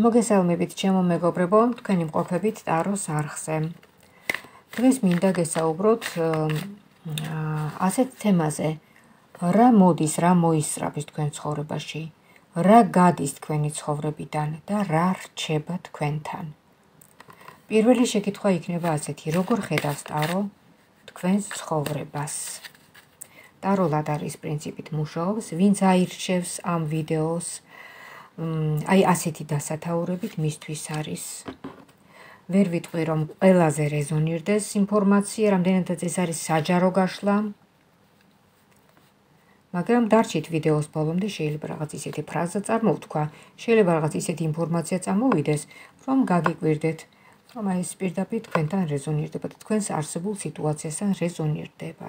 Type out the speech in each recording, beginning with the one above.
მოგესალმებით ჩემო მეგობრებო, თქვენი მყოფებით ტაროს არხზე. დღეს მინდა გესაუბროთ ასეთ თემაზე. რა მოდის, რა მოისწრაფის თქვენ ცხოვრებაში? რა გადის თქვენი ცხოვრებიდან და რა რჩება თქვენთან? პირველი შეკითხვა იქნება ასეთი: როგორ ხედავს ტარო თქვენს ცხოვრებას? ტარო ლადარის პრინციპით მუშაობს, ვინც აირჩევს ამ ვიდეოს აი ასეთი დასათაურებით მისთვის არის. ვერ ვიტყვი რომ ყველაზე რეზონირდეს ინფორმაცია რამდენადაც ეს არის საჯარო გაშლა. მაგრამ დარჩით ვიდეოს ბოლომდე შეიძლება რაღაც ისეთი ფრაზა წარმოვთქვა შეიძლება რაღაც ისეთი ინფორმაცია წამოვიდეს რომ გაგიკვირდეთ რომ აი ეს პირდაპირ თქვენთან რეზონირდება და თქვენს არსებულ სიტუაციასთან რეზონირდება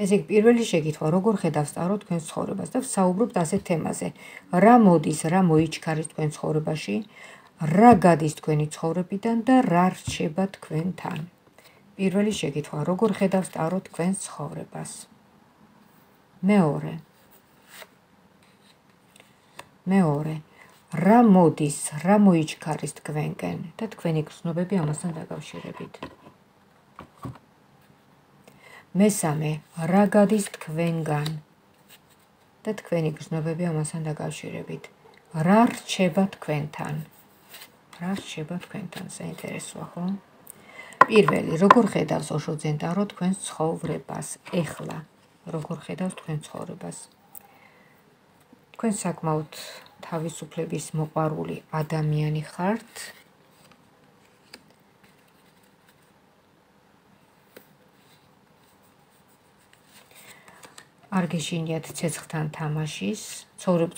ესე იგი პირველი შეკითხვა როგორ ხედავს ტარო თქვენ ცხოვრებას და საუბრობთ ასეთ თემაზე. რა მოდის რა მოიჩქარის თქვენ ცხოვრებაში? რა გადის თქვენი ცხოვრებიდან და რა რჩება თქვენთან? პირველი შეკითხვა როგორ ხედავს ტარო თქვენ ცხოვრებას? მეორე. მეორე. რა მოდის რა მოიჩქარის თქვენკენ და თქვენი გრძნობები ამასთან დაკავშირებით მესამე რა გადის თქვენგან? და თქვენი გრძნობები ამასთან დაკავშირებით. რა რჩება თქვენთან? რა რჩება თქვენთან საინტერესოა ხო? პირველი როგორ ხედავს ოშო ზენტარო თქვენ ცხოვრებას? ეხლა როგორ ხედავს თქვენ ცხოვრებას? თქვენ საკმაოდ თავისუფლების მოყარული ადამიანი ხართ არ გეშინიათ ცეცხლთან თამაშის,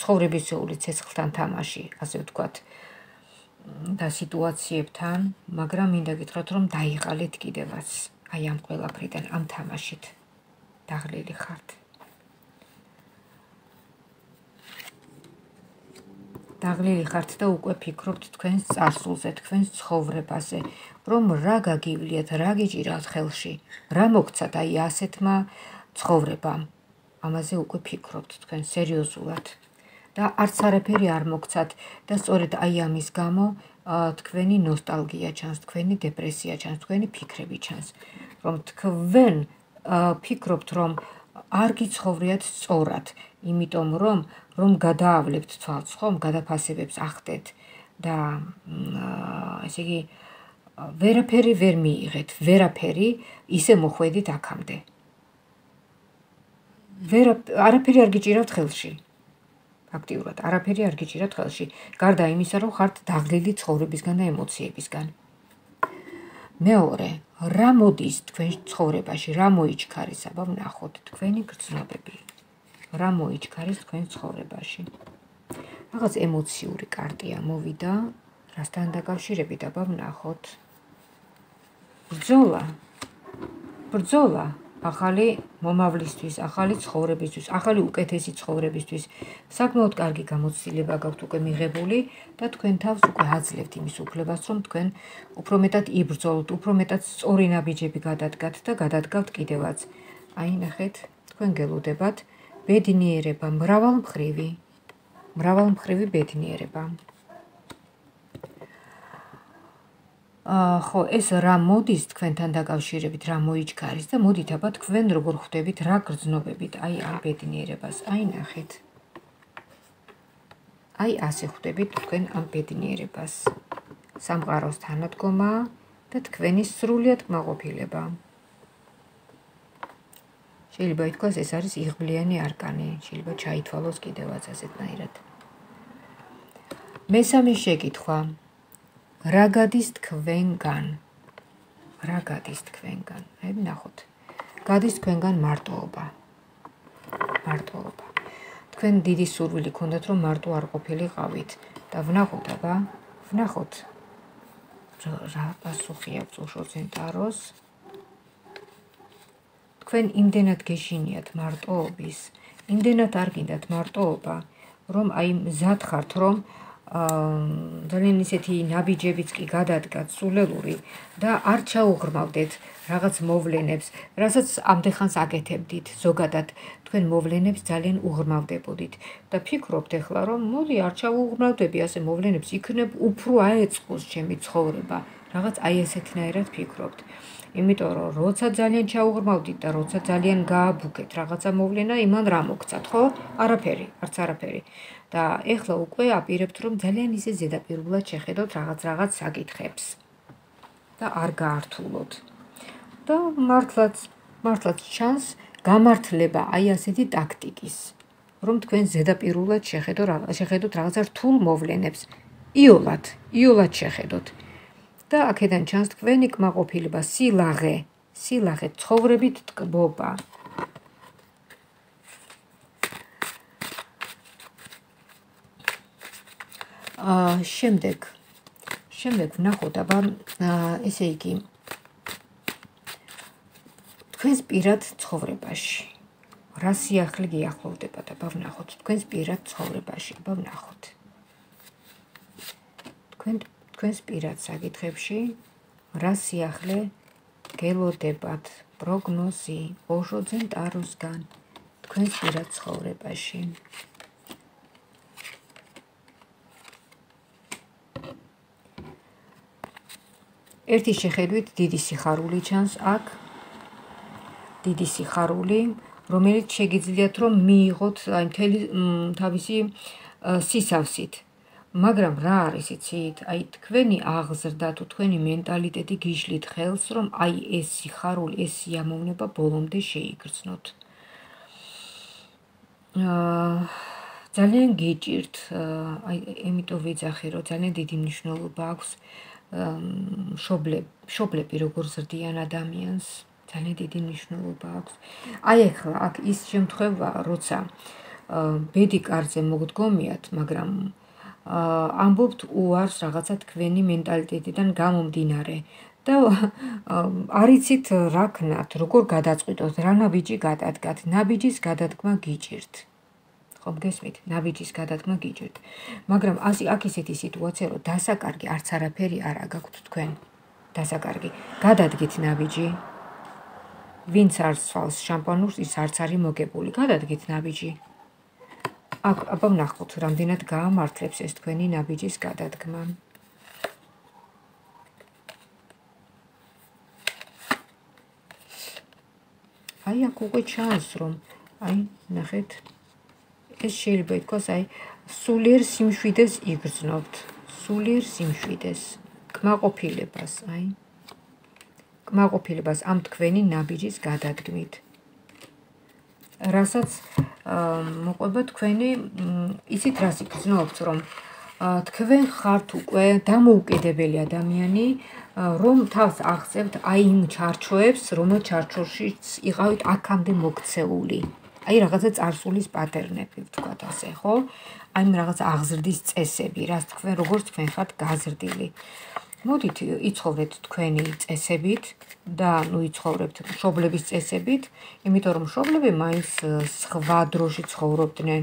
ცხოვრებისეული ცეცხლთან თამაში, ასე ვთქვათ, და სიტუაციებთან, მაგრამ მინდა გითხრათ, რომ დაიყალეთ კიდევაც აი ამ ყველაფრიდან, ამ თამაშით. დაღლილი ხართ. დაღლილი ხართ და უკვე ფიქრობთ თქვენს წარსულზე, თქვენს ცხოვრებაზე, რომ რა გაგივლიათ, რა გიჭირათ ხელში, რა მოგცათ აი ასეთმა ცხოვრებამ. ამაზე უკვე ფიქრობთ თქვენ სერიოზულად. და არც არაფერი არ მოგცათ. და სწორედ აი ამის გამო თქვენი ნოსტალგია ჩანს, თქვენი დეპრესია ჩანს, თქვენი ფიქრები ჩანს, რომ თქვენ ფიქრობთ, რომ არ გიცხოვრიათ სწორად, იმიტომ რომ რომ გადაავლებთ თვალს, ხომ, გადაფასებებს ახდეთ და ესე იგი ვერაფერი ვერ მიიღეთ, ვერაფერი ისე მოხვედით აქამდე. ვერ არაფერი არ გიჭირავთ ხელში. ფაქტიურად არაფერი არ გიჭირავთ ხელში. გარდა იმისა, რომ ხართ დაღლილი ცხოვრებისგან და ემოციებისგან. მეორე, რა მოდის თქვენ ცხოვრებაში, რა მოიჩქარის, აბა ვნახოთ თქვენი გრძნობები. რა მოიჩქარის თქვენ ცხოვრებაში? რაღაც ემოციური კარტია მოვიდა, რასთან დაკავშირებით, აბა ვნახოთ. ბრძოლა. ბრძოლა. ახალი მომავლისთვის, ახალი ცხოვრებისთვის, ახალი უკეთესი ცხოვრებისთვის. საკმაოდ კარგი გამოცდილება გაქვთ უკვე მიღებული და თქვენ თავს უკვე აძლევთ იმის უფლებას, რომ თქვენ უფრო მეტად იბრძოლოთ, უფრო მეტად სწორი ნაბიჯები გადადგათ და გადადგავთ კიდევაც. აი ნახეთ, თქვენ გელოდებათ ბედნიერება, მრავალმხრივი, მრავალმხრივი ბედნიერება. ხო, ეს რა მოდის თქვენთან დაკავშირებით, რა მოიჩქარის და მოდით აბა თქვენ როგორ ხვდებით რა გრძნობებით აი ამ ბედნიერებას. აი ნახეთ. აი ასე ხვდებით თქვენ ამ ბედნიერებას. სამყაროს თანადგომა და თქვენი სრულიად კმაყოფილება. შეიძლება ითქვას ეს არის იღბლიანი არკანი, შეიძლება ჩაითვალოს კიდევაც ასეთნაირად. მესამე შეკითხვა. რა გადის თქვენგან? რა გადის თქვენგან? აი ნახოთ. გადის თქვენგან მარტოობა. მარტოობა. თქვენ დიდი სურვილი ქონდათ რომ მარტო არ ყოფილიყავით და ვნახოთ აბა, ვნახოთ. რა პასუხი აქვს უშოძენტაროს? თქვენ იმდენად გეშინიათ მარტოობის, იმდენად არ გინდათ მარტოობა, რომ აი მზად ხართ რომ ძალიან ისეთი ნაბიჯებიც კი გადადგა სულელური და არ ჩაუღრმავდეთ რაღაც მოვლენებს, რასაც ამდეხანს აკეთებდით. ზოგადად თქვენ მოვლენებს ძალიან უღრმავდებოდით. და ფიქრობთ ახლა რომ მოდი არ ჩაუღრმავდები ასე მოვლენებს იქნებ უფრო აეწყოს ჩემი ცხოვრება. რაღაც აი ესეთნაირად ფიქრობთ იმიტომ რომ როცა ძალიან ჩაუღრმავდით და როცა ძალიან გააბუქეთ რაღაცა მოვლენა იმან რა მოგცათ ხო არაფერი არც არაფერი და ეხლა უკვე აპირებთ რომ ძალიან ისე ზედაპირულად შეხედოთ რაღაც რაღაც საკითხებს და არ გაართულოთ და მართლაც მართლაც ჩანს გამართლება აი ასეთი ტაქტიკის, რომ თქვენ ზედაპირულად შეხედო შეხედოთ რაღაცა რთულ მოვლენებს. იოლად, იოლად შეხედოთ. და აქედან ჩანს თქვენი კმაყოფილება, სილაღე, სილაღე ცხოვრებით ტკბობა. აა შემდეგ შემდეგ ვნახოთ აბა ესე იგი თქვენს პირად ცხოვრებაში. რა სიახლე გიახლოვდება და ბავნახოთ თქვენს პირად ცხოვრებაში, ბავნახოთ. თქვენ თქვენს პირად საკითხებში რა სიახლე გელოდებათ პროგნოზი ოშოძენ ტაროსგან თქვენს პირად ცხოვრებაში. ერთი შეხედვით დიდი სიხარული ჩანს აქ დიდი სიხარული, რომელიც შეგიძლიათ რომ მიიღოთ აი მთელი თავისი სისავსით. მაგრამ რა არის იცით? აი თქვენი აღზრდა თუ თქვენი მენტალიტეტი გიშლით ხელს, რომ აი ეს სიხარული, ეს სიამოვნება ბოლომდე შეიგრძნოთ. აა ძალიან გიჭირთ, აი ემიტომ ვიძახი, რომ ძალიან დიდი მნიშვნელობა აქვს შობლები, შობლები როგორ ზრდიან ადამიანს. ძალიან დიდი მნიშვნელობა აქვს. აი ახლა აქ ის შემთხვევა, როცა ბედი კარზე მოგდგომიათ, მაგრამ ამბობთ უარს რაღაცა თქვენი მენტალიტეტიდან გამომდინარე და არიცით რა ქნათ, როგორ გადაწყვიტოთ, რა ნაბიჯი გადადგათ, ნაბიჯის გადადგმა გიჭირთ. ხომ გესმით, ნაბიჯის გადადგმა გიჭირთ. მაგრამ ასი აქ ისეთი სიტუაცია, რომ დასაკარგი არც არაფერი არ აგაქვთ თქვენ. დასაკარგი. გადადგით ნაბიჯი. ვინც არ სვავს შამპანურს, ის არც არის მოგებული. გადადგეთ ნაბიჯი. აქ აბა ნახოთ, რამდენად გაამართლებს ეს თქვენი ნაბიჯის გადადგმა. აი აქ უკვე ჩანს, რომ აი ნახეთ ეს შეიძლება ითქვას აი სულიერ სიმშვიდეს იგრძნობთ. სულიერ სიმშვიდეს, კმაყოფილებას, აი კმაყოფილებას ამ თქვენი ნაბიჯის გადადგმით. რასაც მოყვება თქვენი ისეთ რას იგრძნობთ, რომ თქვენ ხართ უკვე დამოუკიდებელი ადამიანი, რომ თავს აღწევთ აი იმ ჩარჩოებს, რომელ ჩარჩოშიც იყავით აქამდე მოქცეული. აი რაღაცა წარსულის პატერნები ვთქვათ ასე, ხო? აი რაღაც აღზრდის წესები, რაც თქვენ როგორც თქვენ ხართ გაზრდილი. მოდით იცხოვრეთ თქვენი წესებით და ნუ იცხოვრებთ მშობლების წესებით, იმიტომ რომ მშობლები მაინც სხვა დროში ცხოვრობდნენ,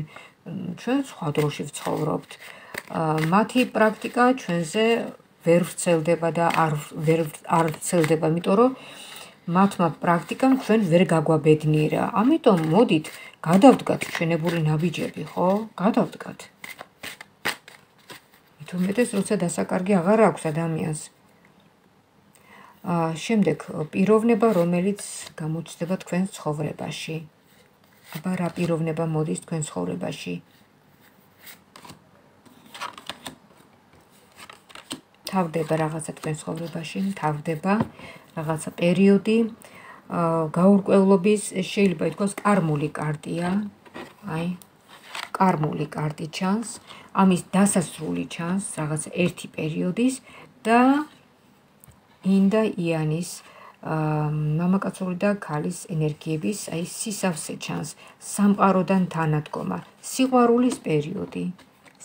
ჩვენ სხვა დროში ვცხოვრობთ. მათი პრაქტიკა ჩვენზე ვერ ვრცელდება და არ ვერ არ ვრცელდება, იმიტომ რომ მათმა პრაქტიკამ ჩვენ ვერ გაგვაბედნიერა. ამიტომ მოდით გადავდგათ ჩვენებური ნაბიჯები, ხო? გადავდგათ. თუმეტეს როცა დასაკარგი აღარ აქვს ადამიანს. აა შემდეგ პიროვნება, რომელიც გამოჩნდება თქვენ ცხოვრებაში. აბა რა პიროვნება მოდის თქვენ ცხოვრებაში? თავდება რაღაცა თქვენ ცხოვრებაში, თავდება რაღაცა პერიოდი გაურკვევლობის შეიძლება ითქვას კარმული კარტია. აი კარმული კარტი ჩანს. ამის დასასრული ჩანს რაღაც ერთი პერიოდის და ინდა იანის მამაკაცური და ქალის ენერგიების აი სისავსე ჩანს სამყაროდან თანადგომა. სიყვარულის პერიოდი.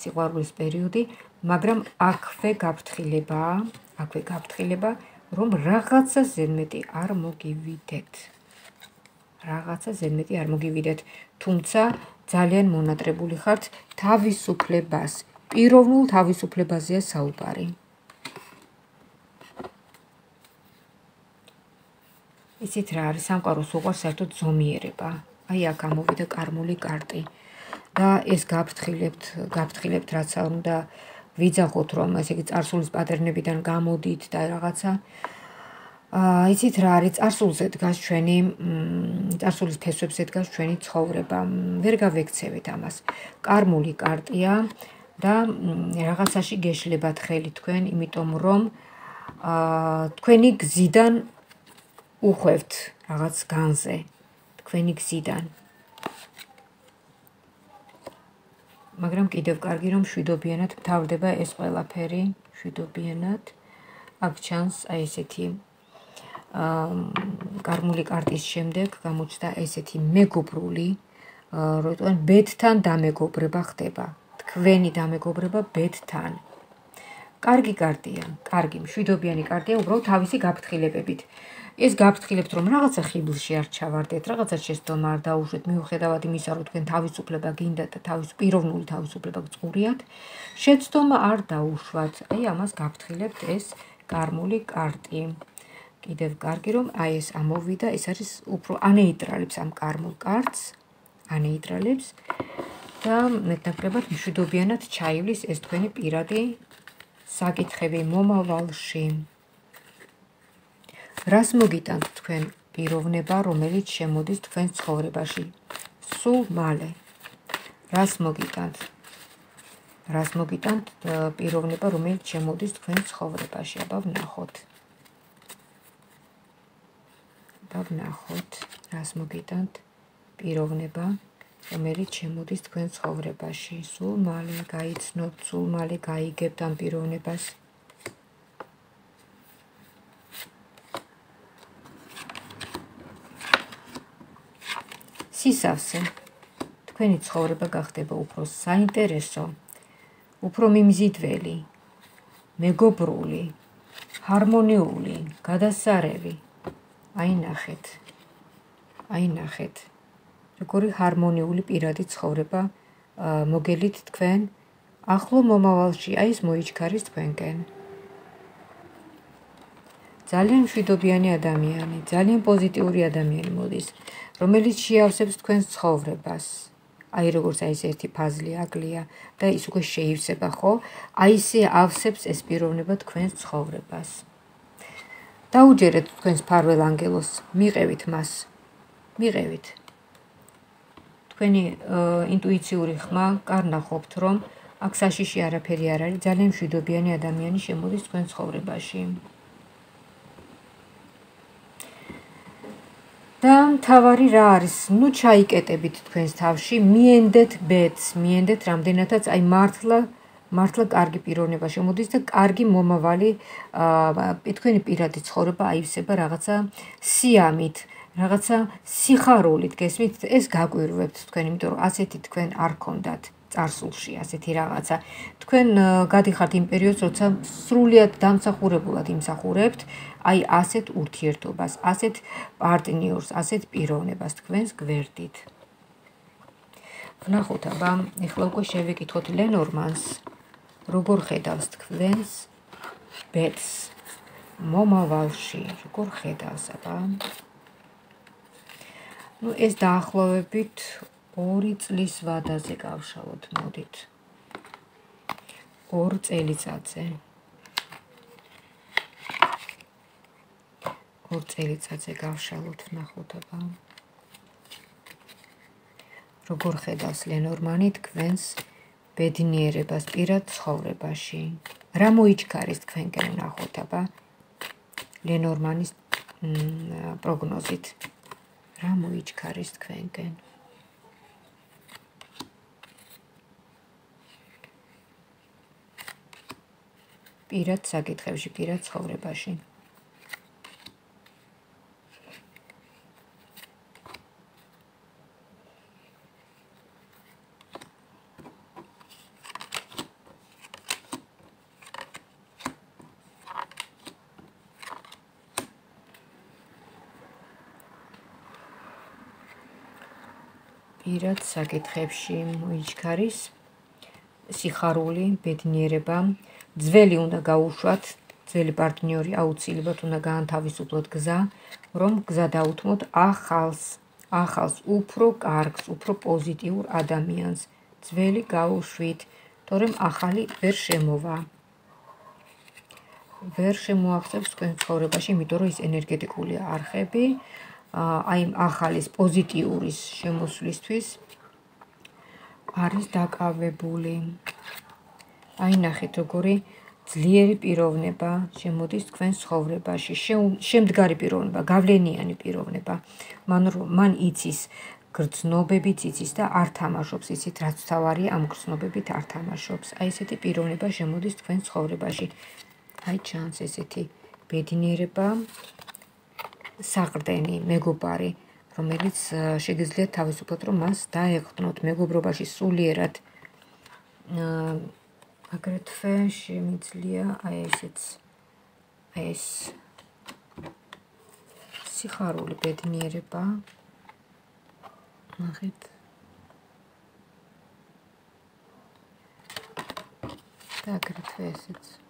სიყვარულის პერიოდი მაგრამ აქვე გაფრთხილება აქვე გაფრთხილება რომ რაღაცა ზედმეტი არ მოგივიდეთ. რაღაცა ზედმეტი არ მოგივიდეთ თუმცა ძალიან მონატრებული ხართ თავისუფლებას. პიროვნულ თავისუფლებაზეა საუბარი. ისეთ რა არის სამყაროს უყვარს საერთოდ ზომიერება. აი აქ ამოვიდა კარმული კარტი. და ეს გაფრთხილებთ, გაფრთხილებთ რაცა უნდა ვიძახოთ რომ ესე იგი წარსულის პატერნებიდან გამოდით და რაღაცა იცით რა არის წარსულზე დგას ჩვენი წარსულის ფესვებზე დგას ჩვენი ცხოვრება. ვერ გავექცევით ამას. კარმული კარტია და რაღაცაში გეშლებათ ხელი თქვენ, იმიტომ რომ აა თქვენი გზიდან უხვევთ რაღაც განზე. თქვენი გზიდან. მაგრამ კიდევ კარგი რომ შვიდობიანად მთავრდება ეს ყველაფერი, შვიდობიანად. აქ ჩანს აი ესეთი კარმული კარტის შემდეგ გამოჩნდა ესეთი მეგობრული როიტყვენ ბედთან დამეგობრება ხდება თქვენი დამეგობრება ბედთან კარგი კარტია კარგი მშვიდობიანი კარტია უბრალოდ თავისი გაფრთხილებებით ეს გაფრთხილებთ რომ რაღაცა ხიბლში არ ჩავარდეთ, რაღაცა შეცდომა არ დაუშვეთ, მიუხედავად იმისა, რომ თქვენ თავისუფლება გინდათ და თავის პიროვნული თავისუფლება გწურიათ, შეცდომა არ დაუშვათ. აი ამას გაფრთხილებთ ეს კარმული კარტი. კიდევ კარგი რომ აი ეს ამოვიდა, ეს არის უფრო ანეიტრალებს ამ კარმულ კარტს, ანეიტრალებს და მეტნაკლებად მშვიდობიანად ჩაივლის ეს თქვენი პირადი საკითხები მომავალში. რას მოგიტანთ თქვენ პიროვნება, რომელიც შემოდის თქვენ ცხოვრებაში? სულ მალე. რას მოგიტანთ? რას მოგიტანთ პიროვნება, რომელიც შემოდის თქვენ ცხოვრებაში? აბა ვნახოთ. აბა ვნახოთ, რას მოგიტანთ პიროვნება, რომელიც შემოდის თქვენ ცხოვრებაში? სულ მალე გაიცნოთ, სულ მალე გაიგებთ ამ პიროვნებას. სისავსე თქვენი ცხოვრება გახდება უფრო საინტერესო უფრო მიმზიდველი მეგობრული ჰარმონიული გადასარევი აი ნახეთ აი ნახეთ როგორი ჰარმონიული პირადი ცხოვრება მოგელით თქვენ ახლო მომავალში აი ეს მოიჩქარის თქვენკენ ძალიან მშვიდობიანი ადამიანი, ძალიან პოზიტიური ადამიანი მოდის, რომელიც შეავსებს თქვენს ცხოვრებას. აი როგორც აი ეს ერთი ფაზლი აგლია და ის უკვე შეივსება, ხო? აი ისე ავსებს ეს პიროვნება თქვენს ცხოვრებას. დაუჯერეთ თქვენს ფარველ ანგელოს, მიყევით მას. მიყევით. თქვენი ინტუიციური ხმა კარნახობთ, რომ აქ საშიში არაფერი არ არის, ძალიან მშვიდობიანი ადამიანი შემოდის თქვენ ცხოვრებაში. და თავარი რა არის? ნუ ჩაიკეტებით თქვენს თავში, მიენდეთ ბედს, მიენდეთ რამდენადაც აი მართლა მართლა კარგი პიროვნება შემოდის და კარგი მომავალი თქვენი პირადი ცხოვრება აივსება რაღაცა სიამით, რაღაცა სიხარულით, გესმით? ეს გაგვირვებთ თქვენ, იმიტომ რომ ასეთი თქვენ არ გქონდათ. წარსულში ასეთი რაღაცა. თქვენ э, გადიხართ იმ პერიოდს, როცა სრულიად დამსახურებულად იმსახურებთ აი ასეთ ურთიერთობას, ასეთ პარტნიორს, ასეთ პიროვნებას თქვენს გვერდით. ვნახოთ აბა, ეხლა უკვე შევიკითხოთ ლენორმანს. როგორ ხედავს თქვენს ბედს მომავალში, როგორ ხედავს აბა? ну ეს დაახლოებით 2 წლის ვადაზე გავშალოთ, მოდით. 2 წელიწადზე. 2 წელიწადზე გავშალოთ, ნახოთ აბა. როგორ ხედავს ლენორმანი თქვენს ბედნიერებას პირად ცხოვრებაში? რა მოიჩქარის თქვენკენ ნახოთ აბა? ლენორმანის პროგნოზით. რა მოიჩქარის თქვენკენ? პირად საკითხებში, პირად ცხოვრებაში. პირად საკითხებში მოიჩქარის სიხარული, ბედნიერება, ძველი უნდა გაუშვათ, ძველი პარტნიორი აუცილებლად უნდა გაანთავისუფლოთ გზა, რომ გზა დაუთმოთ ახალს, ახალს უფრო კარგს, უფრო პოზიტიურ ადამიანს. ძველი გაუშვით, თორემ ახალი ვერ შემოვა. ვერ შემოახსებს თქვენ ცხოვრებაში, იმიტომ რომ ის ენერგეტიკული არხები აი ახალის პოზიტიურის შემოსვლისთვის არის დაკავებული. აი ნახეთ როგორი ძლიერი პიროვნება შემოდის თქვენ ცხოვრებაში, შემდგარი პიროვნება, გავლენიანი პიროვნება. მან მან იცის გრძნობებიც იცის და არ თამაშობს ისიც რაც თავარია ამ გრძნობებით არ თამაშობს. აი ესეთი პიროვნება შემოდის თქვენ ცხოვრებაში. აი ჩანს ესეთი ბედნიერება საყრდენი მეგობარი რომელიც შეგიძლიათ თავისუფლად რომ მას დაეღვნოთ მეგობრობაში სულიერად. აგრეთვე შემიძლია აი ესეც ეს სიხარული ბედნიერება. ნახეთ. და აგრეთვე ესეც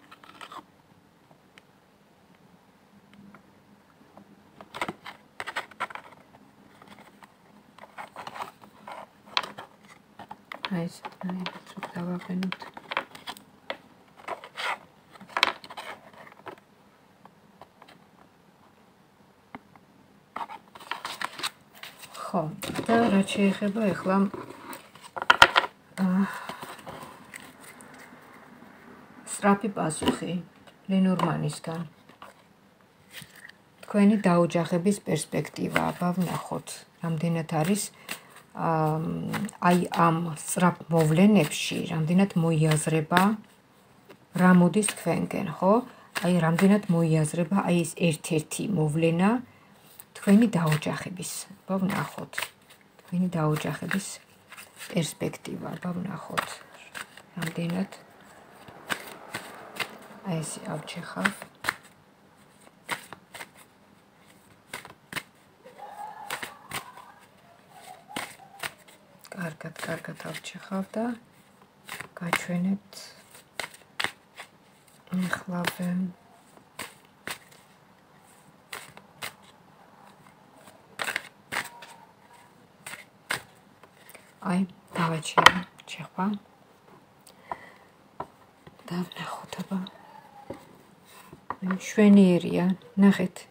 აი ეს აი დავაყენოთ. ხო და რა შეიძლება ახლა სტრაფი პასუხი ლენორმანისგან. თქვენი დაოჯახების პერსპექტივა აბა ვნახოთ რამდენად არის აი ამ სწრაფ მოვლენებში რამდენად მოიაზრება რა მოდის თქვენკენ, ხო? აი რამდენად მოიაზრება აი ეს ერთ-ერთი მოვლენა თქვენი დაოჯახების. ბავნახოთ. თქვენი დაოჯახების პერსპექტივა, ბავნახოთ. რამდენად აი ეს ავჩეხავ. კარგად, კარგად ავჭიხავ და გაჩვენებთ ეხლავე აი, დავაჩინე, ჩეხვა. და ნახოთ აბა. შვენიერია, ნახეთ.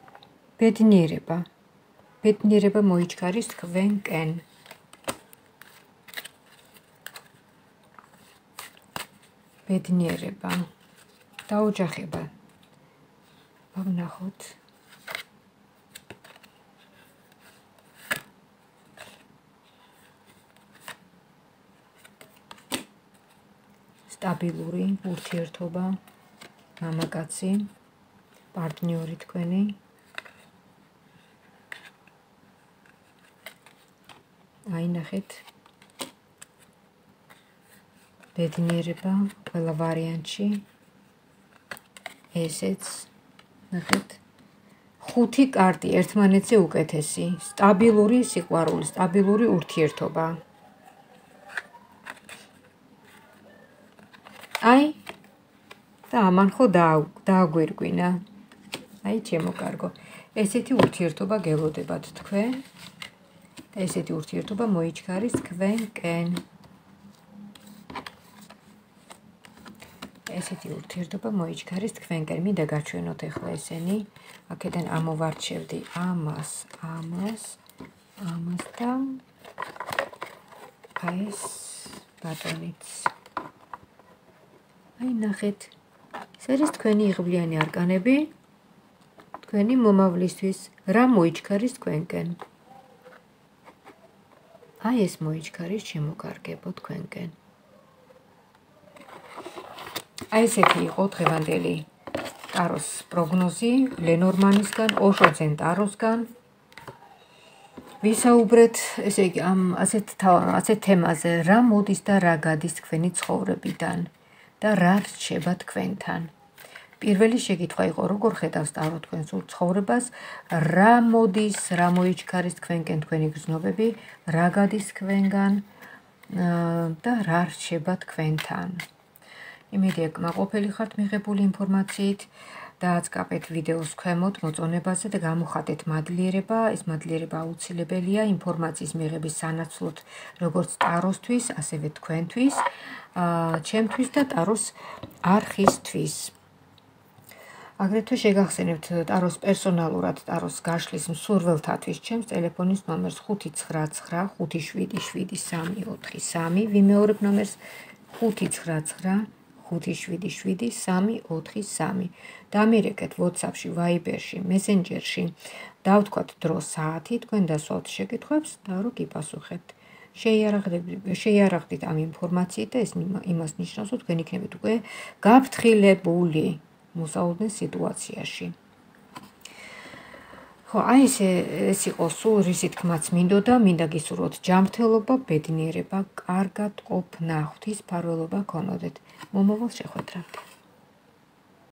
ბედნიერება. ბედნიერება მოიჩქარის თქვენკენ. ბედნიერება დაოჯახება ვნახოთ სტაბილური ურთიერთობა მამაკაცი პარტნიორი თქვენი. აი ნახეთ ბედნიერება ყველა ვარიანტში. ესეც ნახეთ. ხუთი კარტი ერთმანეთზე უკეთესი. სტაბილური სიყვარული სტაბილური ურთიერთობა. აი და ამან ხო დააგვირგვინა. აი ჩემო კარგო. ესეთი ურთიერთობა გელოდებათ თქვენ. ესეთი ურთიერთობა მოიჩქარის თქვენკენ ესეთი ურთიერთობა მოიჩქარის თქვენკენ. მინდა გაჩვენოთ ახლა ესენი. აქედან ამოვარჩევდი ამას, ამას, ამას და ეს ბატონიც. აი ნახეთ. ეს არის თქვენი იღბლიანი არკანები. თქვენი მომავლისთვის რა მოიჩქარის თქვენკენ. აი ეს მოიჩქარის შემოკარგებო თქვენკენ. აი ესეთი იყო დღევანდელი ტაროს პროგნოზი ლენორმანისგან, ოშოძენ ტაროსგან. ვისაუბრეთ, ესე იგი, ამ ასეთ ასეთ თემაზე, რა მოდის და რა გადის თქვენი ცხოვრებიდან და რა რჩება თქვენთან. პირველი შეკითხვა იყო, როგორ ხედავს ტარო თქვენ სულ ცხოვრებას, რა მოდის, რა მოიჩქარის თქვენკენ თქვენი გზნობები, რა გადის თქვენგან და რა რჩება თქვენთან. იმედია კმაყოფილი ხართ მიღებული ინფორმაციით. დააწყაპეთ ვიდეოს ქვემოთ მოწონებაზე და გამოხატეთ მადლიერება. ეს მადლიერება აუცილებელია ინფორმაციის მიღების სანაცვლოდ, როგორც ტაროსთვის, ასევე თქვენთვის, ჩემთვის და ტაროს არხისთვის. აგრეთვე შეგახსენებთ ტაროს პერსონალურად ტაროს გაშლის მსურველთათვის ჩემს ტელეფონის ნომერს 599577343 ვიმეორებ ნომერს 599 5777343 დამირეკეთ WhatsApp-ში, Viber-ში, Messenger-ში. დავთქვათ დრო საათი, თქვენ დასვათ შეკითხვებს და რო გიპასუხებთ. შეიარაღდით ამ ინფორმაციით და ეს იმას ნიშნავს, რომ თქვენ იქნებით უკვე გაფრთხილებული მოსაუდნენ სიტუაციაში. ხო, აი ეს ეს იყო სულ რისი თქმაც მინდოდა, მინდა გისურვოთ ჯანმრთელობა, ბედნიერება, კარგად ყოფნა, ღვთის ფარველობა ქონოდეთ. მომავალ შეხვედრამდე.